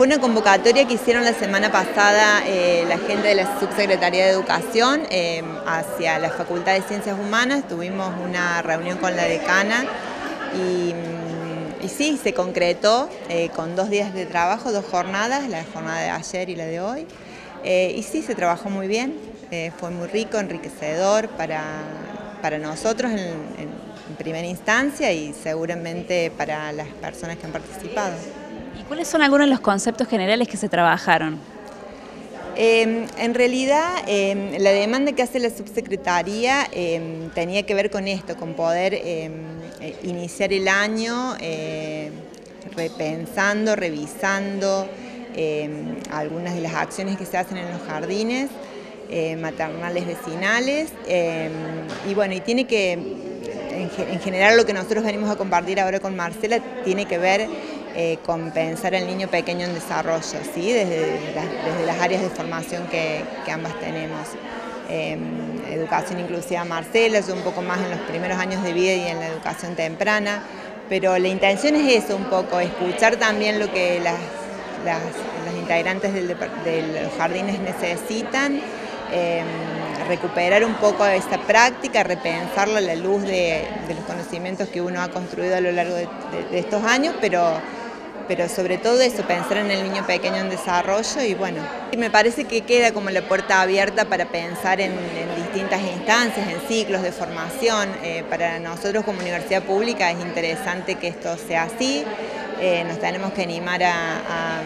fue una convocatoria que hicieron la semana pasada eh, la gente de la Subsecretaría de Educación eh, hacia la Facultad de Ciencias Humanas. Tuvimos una reunión con la decana y, mm, sí, se concretó con dos días de trabajo, dos jornadas, la jornada de ayer y la de hoy. y sí, se trabajó muy bien, fue muy rico, enriquecedor para, para nosotros en primera instancia y seguramente para las personas que han participado. ¿Cuáles son algunos de los conceptos generales que se trabajaron? Em, en realidad, em, la demanda que hace la subsecretaría em, tenía que ver con esto, con poder eh, iniciar el año repensando, revisando algunas de las acciones que se hacen en los jardines eh, maternales vecinales y bueno, y tiene que, en general lo que nosotros venimos a compartir ahora con Marcela tiene que ver eh, compensar al niño pequeño en desarrollo, ¿sí? desde, las, áreas de formación que, ambas tenemos. Em, educación inclusiva Marcela, yo un poco más en los primeros años de vida y en la educación temprana, pero la intención es eso un poco, escuchar también lo que las, integrantes de los jardines necesitan, em, recuperar un poco esta práctica, repensarla a la luz de, los conocimientos que uno ha construido a lo largo de estos años, pero pero sobre todo eso, pensar en el niño pequeño en desarrollo y bueno, me parece que queda como la puerta abierta para pensar en, distintas instancias, en ciclos de formación. Eh, para nosotros como universidad pública es interesante que esto sea así, eh, nos tenemos que animar a,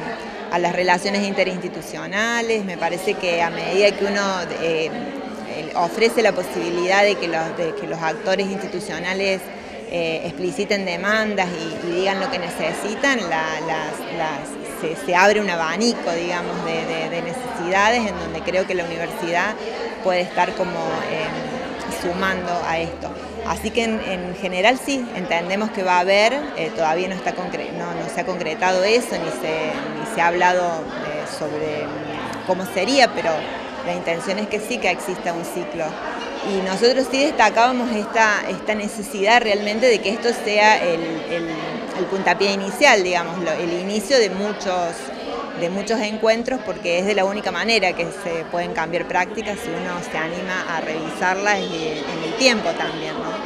las relaciones interinstitucionales, me parece que a medida que uno... Eh, ofrece la posibilidad de que los, de que los actores institucionales eh, expliciten demandas y, digan lo que necesitan, se, abre un abanico, digamos, de, necesidades en donde creo que la universidad puede estar como em, sumando a esto. Así que en, general sí, entendemos que va a haber, eh, todavía no, está no, no, se ha concretado eso, ni se, ni se ha hablado eh, sobre cómo sería, pero la intención es que sí que exista un ciclo y nosotros sí destacábamos esta, esta necesidad realmente de que esto sea el, puntapié inicial, digamos, el inicio de muchos, de muchos encuentros porque es de la única manera que se pueden cambiar prácticas si uno se anima a revisarlas en el tiempo también. ¿no?